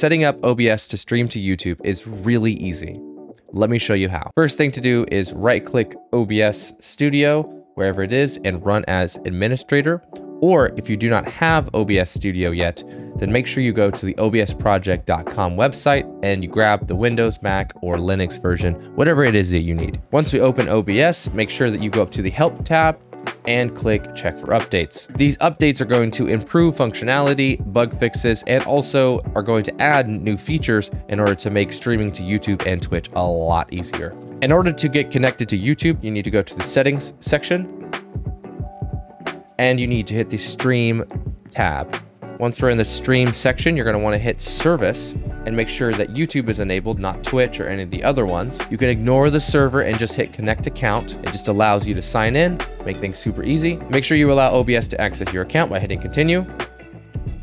Setting up OBS to stream to YouTube is really easy. Let me show you how. First thing to do is right click OBS Studio, wherever it is, and run as administrator. Or if you do not have OBS Studio yet, then make sure you go to the obsproject.com website and you grab the Windows, Mac, or Linux version, whatever it is that you need. Once we open OBS, make sure that you go up to the Help tab and click check for updates. These updates are going to improve functionality, bug fixes, and also are going to add new features in order to make streaming to YouTube and Twitch a lot easier. In order to get connected to YouTube, you need to go to the settings section and you need to hit the stream tab. Once we're in the stream section, you're gonna wanna hit service and make sure that YouTube is enabled, not Twitch or any of the other ones. You can ignore the server and just hit connect account. It just allows you to sign in, make things super easy. Make sure you allow OBS to access your account by hitting continue.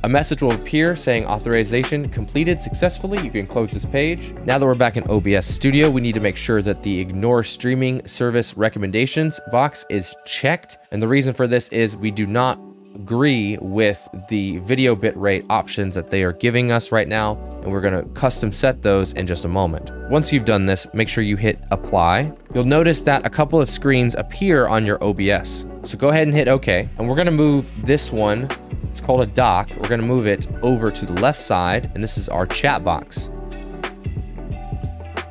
A message will appear saying authorization completed successfully. You can close this page. Now that we're back in OBS Studio, we need to make sure that the ignore streaming service recommendations box is checked. And the reason for this is we do not agree with the video bitrate options that they are giving us right now, and we're gonna custom set those in just a moment. Once you've done this, make sure you hit apply. You'll notice that a couple of screens appear on your OBS. So go ahead and hit okay, and we're gonna move this one it's called a dock. We're going to move it over to the left side, and this is our chat box.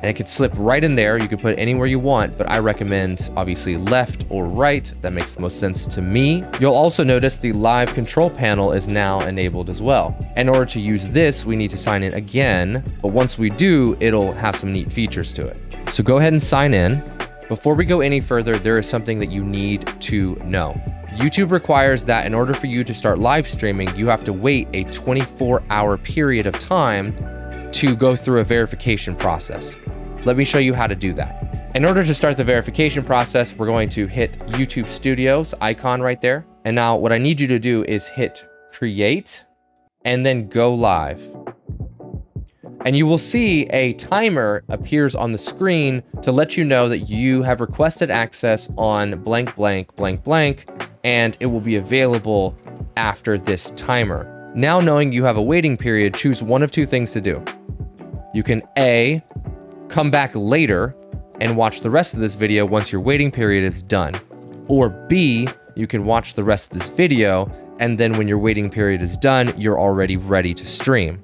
And it could slip right in there. You can put it anywhere you want, but I recommend obviously left or right. That makes the most sense to me. You'll also notice the live control panel is now enabled as well. In order to use this, we need to sign in again, but once we do, it'll have some neat features to it. So go ahead and sign in. Before we go any further, there is something that you need to know. YouTube requires that in order for you to start live streaming, you have to wait a 24 hour period of time to go through a verification process. Let me show you how to do that. In order to start the verification process, we're going to hit YouTube Studios icon right there. And now what I need you to do is hit create and then go live and you will see a timer appears on the screen to let you know that you have requested access on blank blank blank blank and it will be available after this timer. Now knowing you have a waiting period, choose one of two things to do. You can A, come back later and watch the rest of this video once your waiting period is done. Or B, you can watch the rest of this video and then when your waiting period is done, you're already ready to stream.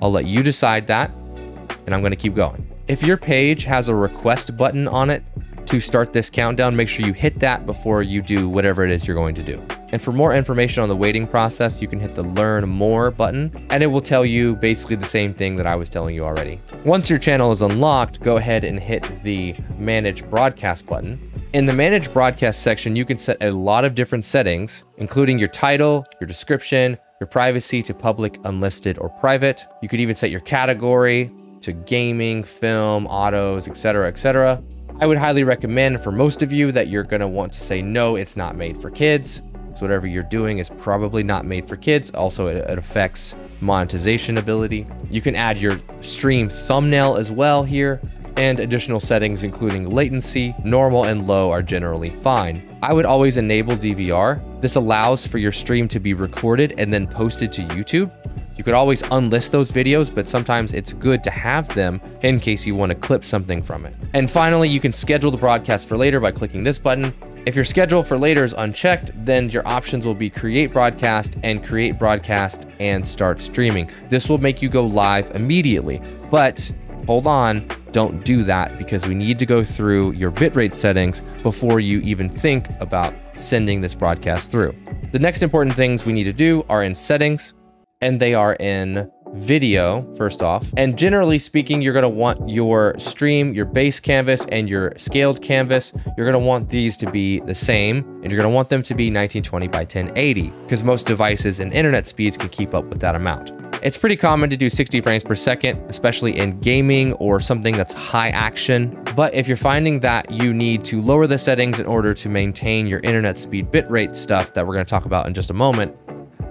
I'll let you decide that, and I'm gonna keep going. If your page has a request button on it to start this countdown, make sure you hit that before you do whatever it is you're going to do. And for more information on the waiting process, you can hit the learn more button and it will tell you basically the same thing that I was telling you already. Once your channel is unlocked, go ahead and hit the manage broadcast button. In the manage broadcast section, you can set a lot of different settings, including your title, your description, your privacy to public, unlisted, or private. You could even set your category to gaming, film, autos, etc., etc. I would highly recommend for most of you that you're going to want to say, no, it's not made for kids. So whatever you're doing is probably not made for kids. Also, it, it affects monetization ability. You can add your stream thumbnail as well here and additional settings including latency, normal and low are generally fine. I would always enable DVR. This allows for your stream to be recorded and then posted to YouTube. You could always unlist those videos, but sometimes it's good to have them in case you want to clip something from it. And finally, you can schedule the broadcast for later by clicking this button. If your schedule for later is unchecked, then your options will be create broadcast and create broadcast and start streaming. This will make you go live immediately, but hold on, don't do that because we need to go through your bitrate settings before you even think about sending this broadcast through. The next important things we need to do are in settings and they are in video first off. And generally speaking, you're gonna want your stream, your base canvas and your scaled canvas, you're gonna want these to be the same and you're gonna want them to be 1920 by 1080 because most devices and internet speeds can keep up with that amount. It's pretty common to do 60 frames per second, especially in gaming or something that's high action. But if you're finding that you need to lower the settings in order to maintain your internet speed bitrate stuff that we're going to talk about in just a moment,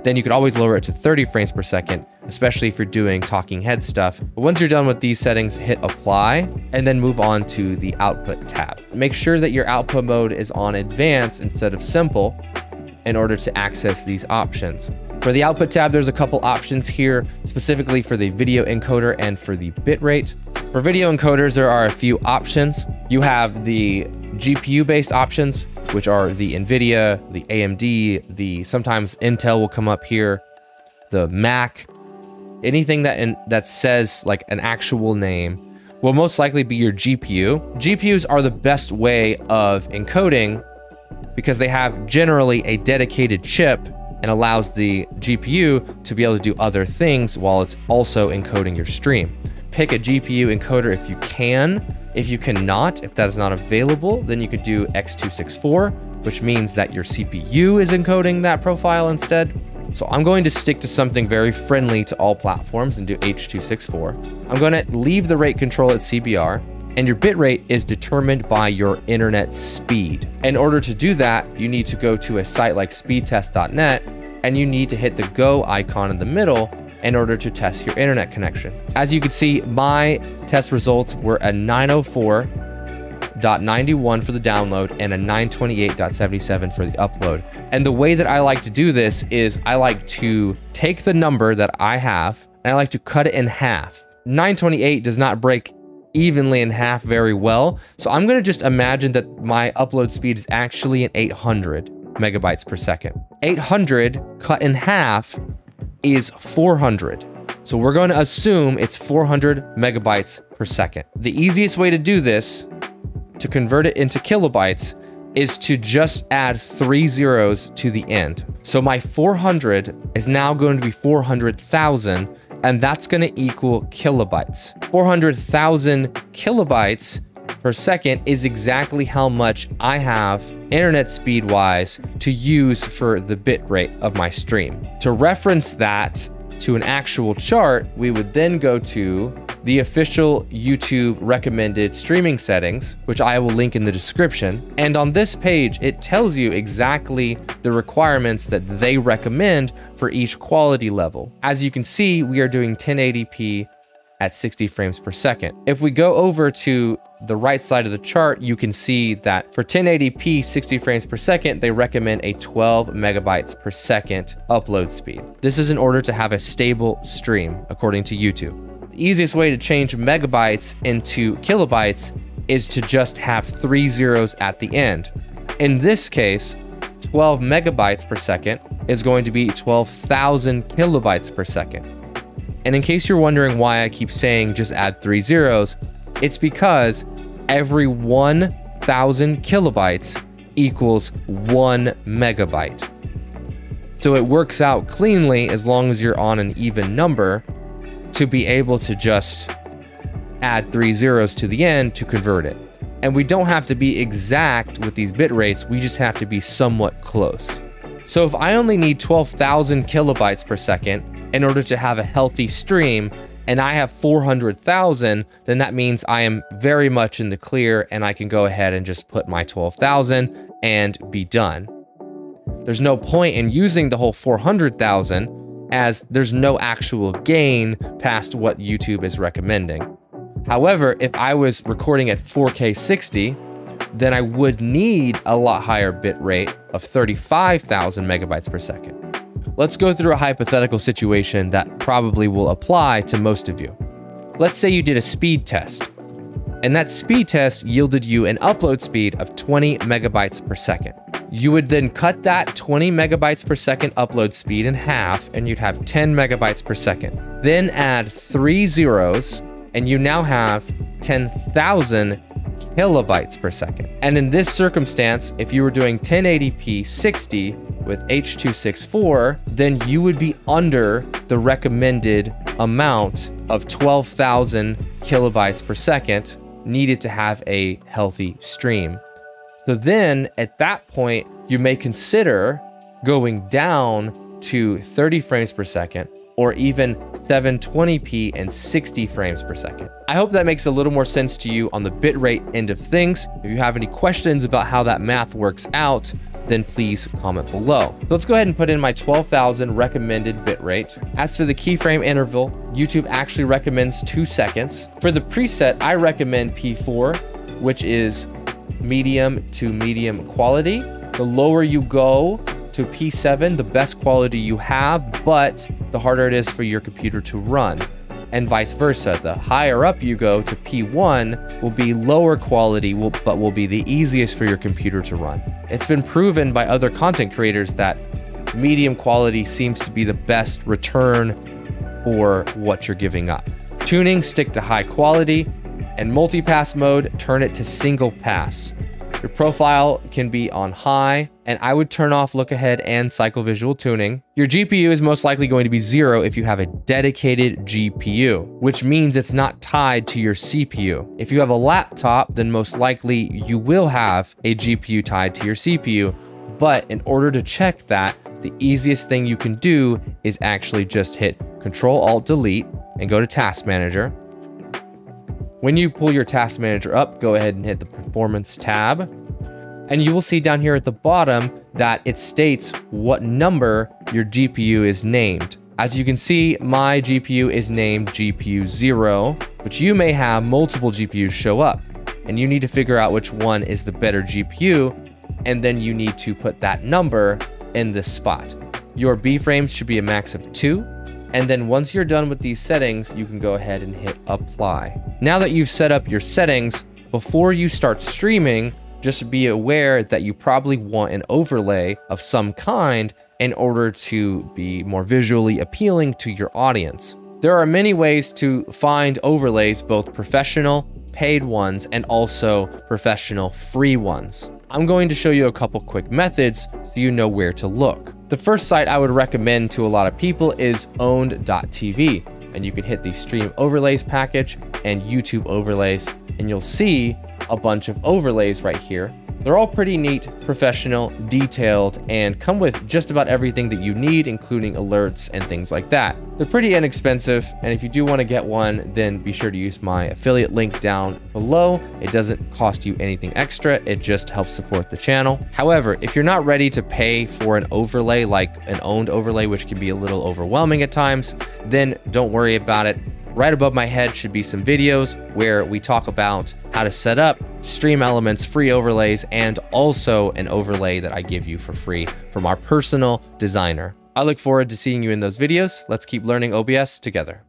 then you could always lower it to 30 frames per second, especially if you're doing talking head stuff. But once you're done with these settings, hit apply and then move on to the output tab. Make sure that your output mode is on advanced instead of simple in order to access these options. For the output tab, there's a couple options here, specifically for the video encoder and for the bitrate. For video encoders, there are a few options. You have the GPU-based options, which are the NVIDIA, the AMD, the sometimes Intel will come up here, the Mac, anything that in, that says like an actual name will most likely be your GPU. GPUs are the best way of encoding because they have generally a dedicated chip and allows the GPU to be able to do other things while it's also encoding your stream. Pick a GPU encoder if you can. If you cannot, if that is not available, then you could do X264, which means that your CPU is encoding that profile instead. So I'm going to stick to something very friendly to all platforms and do H.264. I'm going to leave the rate control at CBR and your bitrate is determined by your internet speed. In order to do that, you need to go to a site like speedtest.net and you need to hit the go icon in the middle in order to test your internet connection. As you can see, my test results were a 904.91 for the download and a 928.77 for the upload. And the way that I like to do this is I like to take the number that I have and I like to cut it in half. 928 does not break evenly in half very well. So I'm gonna just imagine that my upload speed is actually an 800 megabytes per second. 800 cut in half is 400. So we're going to assume it's 400 megabytes per second. The easiest way to do this, to convert it into kilobytes, is to just add three zeros to the end. So my 400 is now going to be 400,000 and that's going to equal kilobytes. 400,000 kilobytes per second is exactly how much I have internet speed wise to use for the bit rate of my stream. To reference that to an actual chart, we would then go to the official YouTube recommended streaming settings, which I will link in the description. And on this page, it tells you exactly the requirements that they recommend for each quality level. As you can see, we are doing 1080p at 60 frames per second. If we go over to the right side of the chart, you can see that for 1080p 60 frames per second, they recommend a 12 megabytes per second upload speed. This is in order to have a stable stream, according to YouTube The easiest way to change megabytes into kilobytes is to just have three zeros at the end. In this case, 12 megabytes per second is going to be 12,000 kilobytes per second. And in case you're wondering why I keep saying just add three zeros, it's because every 1,000 kilobytes equals one megabyte. So it works out cleanly as long as you're on an even number, to be able to just add three zeros to the end to convert it. And we don't have to be exact with these bit rates, we just have to be somewhat close. So if I only need 12,000 kilobytes per second in order to have a healthy stream, and I have 400,000, then that means I am very much in the clear and I can go ahead and just put my 12,000 and be done. There's no point in using the whole 400,000 as there's no actual gain past what YouTube is recommending. However, if I was recording at 4K 60, then I would need a lot higher bit rate of 35,000 megabytes per second. Let's go through a hypothetical situation that probably will apply to most of you. Let's say you did a speed test, and that speed test yielded you an upload speed of 20 megabytes per second. You would then cut that 20 megabytes per second upload speed in half and you'd have 10 megabytes per second. Then add three zeros and you now have 10,000 kilobytes per second. And in this circumstance, if you were doing 1080p 60 with H.264, then you would be under the recommended amount of 12,000 kilobytes per second needed to have a healthy stream. So then at that point, you may consider going down to 30 frames per second or even 720p and 60 frames per second. I hope that makes a little more sense to you on the bitrate end of things. If you have any questions about how that math works out, then please comment below. So let's go ahead and put in my 12,000 recommended bitrate. As for the keyframe interval, YouTube actually recommends two seconds. For the preset, I recommend P4, which is medium to medium quality. The lower you go to to P7, the best quality you have, but the harder it is for your computer to run. And vice versa. The higher up you go to P1 will be lower quality, but will be the easiest for your computer to run. It's been proven by other content creators that medium quality seems to be the best return for what you're giving up. Tuning, stick to high quality, and multipass mode, turn it to single pass. Your profile can be on high, and I would turn off look ahead and psycho visual tuning. Your GPU is most likely going to be zero if you have a dedicated GPU, which means it's not tied to your CPU. If you have a laptop, then most likely you will have a GPU tied to your CPU, but in order to check that, the easiest thing you can do is actually just hit Control Alt Delete and go to Task Manager. When you pull your Task Manager up, go ahead and hit the Performance tab. And you will see down here at the bottom that it states what number your GPU is named. As you can see, my GPU is named GPU 0, but you may have multiple GPUs show up. And you need to figure out which one is the better GPU, and then you need to put that number in this spot. Your B frames should be a max of 2, and then once you're done with these settings, you can go ahead and hit apply. Now that you've set up your settings, before you start streaming, just be aware that you probably want an overlay of some kind in order to be more visually appealing to your audience. There are many ways to find overlays, both professional, paid ones, and also professional free ones. I'm going to show you a couple quick methods so you know where to look. The first site I would recommend to a lot of people is own3d.tv and you can hit the stream overlays package and YouTube overlays and you'll see a bunch of overlays right here they're all pretty neat, professional, detailed, and come with just about everything that you need, including alerts and things like that. They're pretty inexpensive, and if you do want to get one, then be sure to use my affiliate link down below. It doesn't cost you anything extra, it just helps support the channel. However, if you're not ready to pay for an overlay like an Own3d overlay, which can be a little overwhelming at times, then don't worry about it. Right above my head should be some videos where we talk about how to set up StreamElements, free overlays, and also an overlay that I give you for free from our personal designer. I look forward to seeing you in those videos. Let's keep learning OBS together.